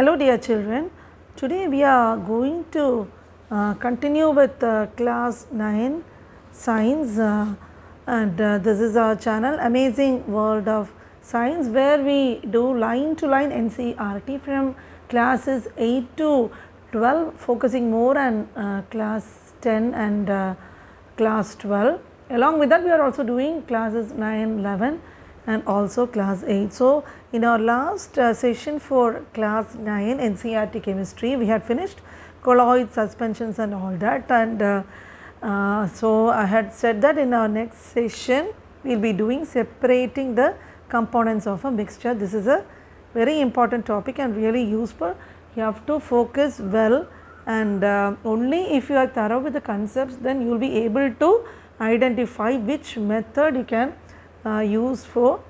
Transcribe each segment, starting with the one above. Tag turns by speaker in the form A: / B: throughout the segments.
A: Hello dear children, today we are going to uh, continue with uh, class 9 science uh, and uh, this is our channel amazing world of science where we do line to line NCERT from classes 8 to 12 focusing more on uh, class 10 and uh, class 12. Along with that we are also doing classes 9, 11 and also class 8. So, in our last uh, session for class 9 NCERT chemistry we had finished colloid suspensions and all that and uh, uh, so I had said that in our next session we will be doing separating the components of a mixture. This is a very important topic and really useful. You have to focus well and uh, only if you are thorough with the concepts then you will be able to identify which method you can uh, use for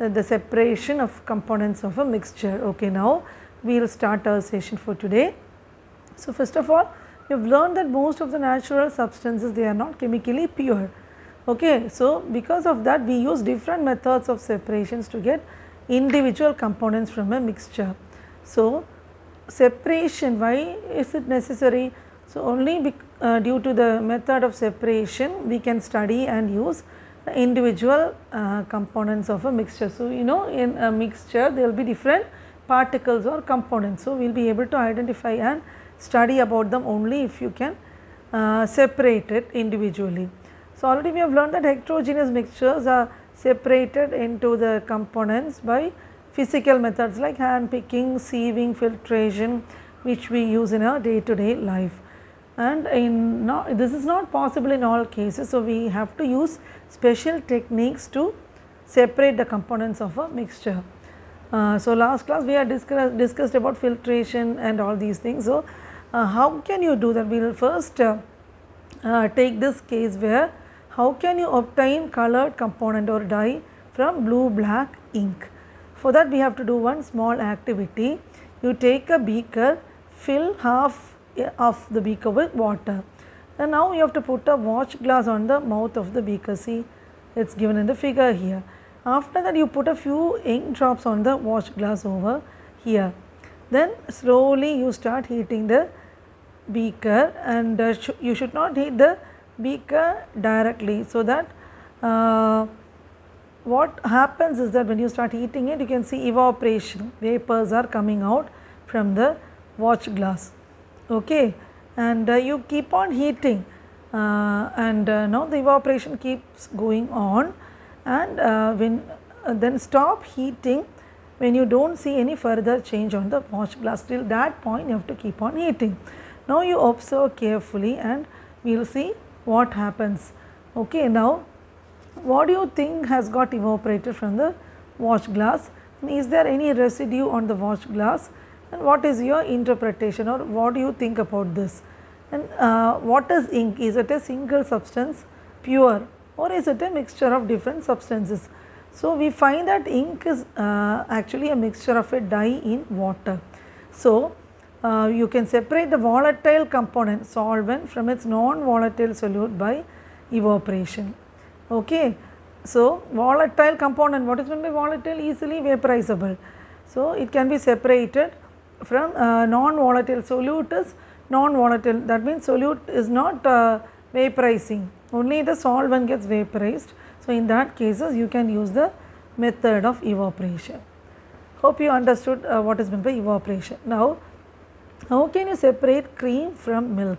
A: uh, the separation of components of a mixture. Okay, now we will start our session for today. So, first of all you have learned that most of the natural substances they are not chemically pure. Okay, so because of that we use different methods of separations to get individual components from a mixture. So, separation why is it necessary? So, only uh, due to the method of separation we can study and use individual uh, components of a mixture. So, you know in a mixture there will be different particles or components. So, we will be able to identify and study about them only if you can uh, separate it individually. So, already we have learned that heterogeneous mixtures are separated into the components by physical methods like hand picking, sieving, filtration which we use in our day to day life and in not, this is not possible in all cases. So, we have to use special techniques to separate the components of a mixture. Uh, so, last class we had discussed, discussed about filtration and all these things. So, uh, how can you do that? We will first uh, uh, take this case where how can you obtain colored component or dye from blue black ink. For that we have to do one small activity. You take a beaker, fill half of the beaker with water. And now you have to put a watch glass on the mouth of the beaker. See, it is given in the figure here. After that you put a few ink drops on the watch glass over here. Then slowly you start heating the beaker and uh, sh you should not heat the beaker directly. So that uh, what happens is that when you start heating it you can see evaporation vapors are coming out from the watch glass okay and uh, you keep on heating uh, and uh, now the evaporation keeps going on and uh, when uh, then stop heating when you do not see any further change on the watch glass till that point you have to keep on heating. Now you observe carefully and we will see what happens. Okay, now what do you think has got evaporated from the watch glass? Is there any residue on the watch glass? What is your interpretation or what do you think about this? And uh, what is ink? Is it a single substance pure or is it a mixture of different substances? So, we find that ink is uh, actually a mixture of a dye in water. So, uh, you can separate the volatile component solvent from its non-volatile solute by evaporation. Okay. So, volatile component, what is meant by volatile? Easily vaporizable. So, it can be separated from uh, non-volatile solute is non-volatile that means solute is not uh, vaporizing only the solvent gets vaporized. So, in that cases you can use the method of evaporation. Hope you understood uh, what is meant by evaporation. Now, how can you separate cream from milk?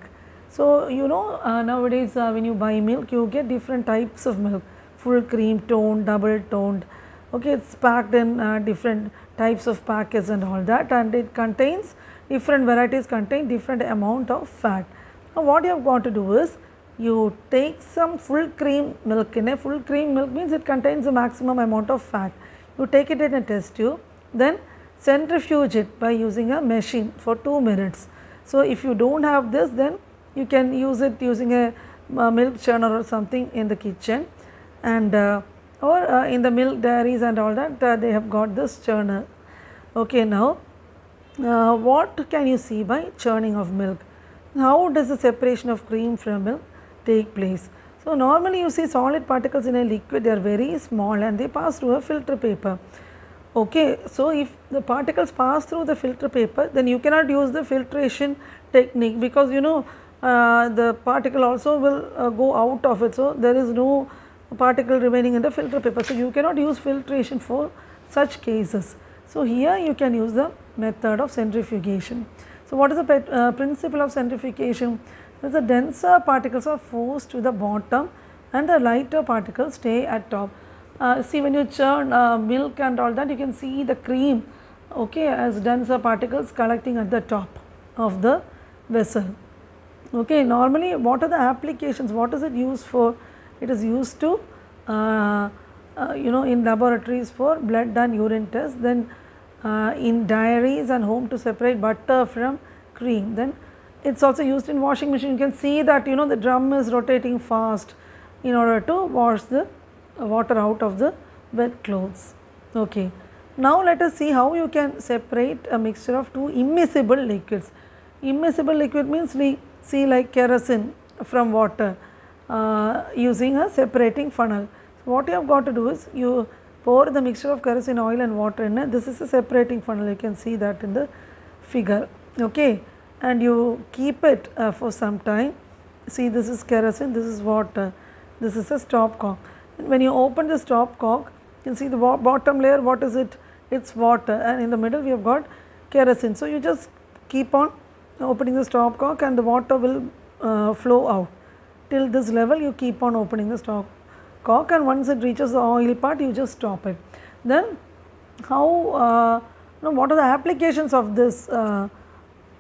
A: So, you know uh, nowadays uh, when you buy milk you get different types of milk full cream, toned, double toned, okay it is packed in uh, different types of packets and all that and it contains different varieties contain different amount of fat. Now, what you have got to do is you take some full cream milk in a full cream milk means it contains a maximum amount of fat. You take it in a test tube then centrifuge it by using a machine for 2 minutes. So, if you do not have this then you can use it using a, a milk churner or something in the kitchen and uh, or uh, in the milk dairies and all that uh, they have got this churner. Okay, now uh, what can you see by churning of milk? How does the separation of cream from milk take place? So, normally you see solid particles in a liquid they are very small and they pass through a filter paper. Okay, so if the particles pass through the filter paper then you cannot use the filtration technique because you know uh, the particle also will uh, go out of it. So, there is no particle remaining in the filter paper. So, you cannot use filtration for such cases. So, here you can use the method of centrifugation. So, what is the uh, principle of centrifugation? The denser particles are forced to the bottom and the lighter particles stay at top. Uh, see when you churn uh, milk and all that you can see the cream okay as denser particles collecting at the top of the vessel. Okay, normally what are the applications, what is it used for? It is used to uh, uh, you know in laboratories for blood and urine tests then uh, in dairies and home to separate butter from cream then it is also used in washing machine you can see that you know the drum is rotating fast in order to wash the water out of the wet clothes. Okay. Now let us see how you can separate a mixture of two immiscible liquids. Immiscible liquid means we see like kerosene from water uh, using a separating funnel. So, what you have got to do is you pour the mixture of kerosene oil and water in it. This is a separating funnel you can see that in the figure okay and you keep it uh, for some time. See this is kerosene, this is water, this is a stopcock. And when you open the stopcock you can see the bottom layer what is it? It is water and in the middle we have got kerosene. So, you just keep on opening the stopcock and the water will uh, flow out till this level you keep on opening the stopcock and once it reaches the oil part you just stop it. Then how uh, you know, what are the applications of this uh,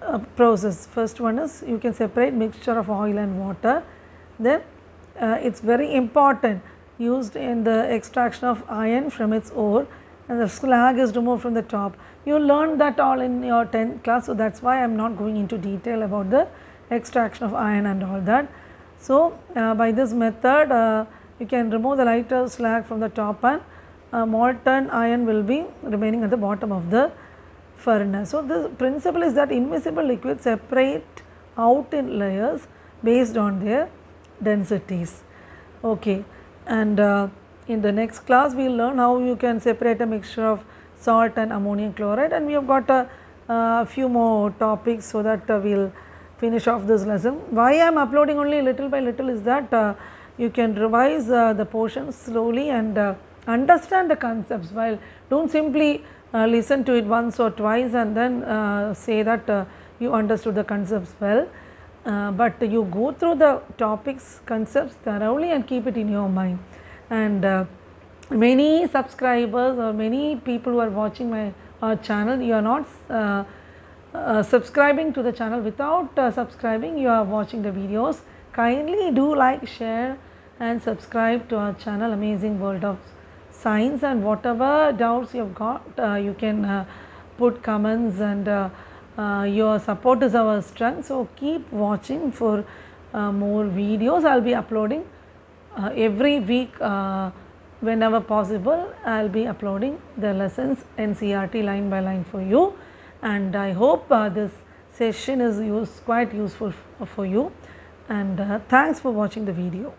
A: uh, process? First one is you can separate mixture of oil and water then uh, it is very important used in the extraction of iron from its ore and the slag is removed from the top. You learned that all in your 10th class so that is why I am not going into detail about the extraction of iron and all that. So, uh, by this method uh, you can remove the lighter slag from the top and uh, molten iron will be remaining at the bottom of the furnace. So, the principle is that immiscible liquids separate out in layers based on their densities. Okay. And uh, in the next class we will learn how you can separate a mixture of salt and ammonium chloride and we have got a, a few more topics so that uh, we will finish off this lesson. Why I am uploading only little by little is that uh, you can revise uh, the portion slowly and uh, understand the concepts while do not simply uh, listen to it once or twice and then uh, say that you understood the concepts well. but you go through the topics concepts thoroughly and keep it in your mind and many subscribers or many people who are watching my channel you are not uh, subscribing to the channel without uh, subscribing you are watching the videos. Kindly do like share and subscribe to our channel amazing world of science. And whatever doubts you have got uh, you can uh, put comments and uh, your support is our strength. So keep watching for more videos. I will be uploading every week whenever possible I will be uploading the lessons NCERT line by line for you and I hope uh, this session is use, quite useful for you and uh, thanks for watching the video.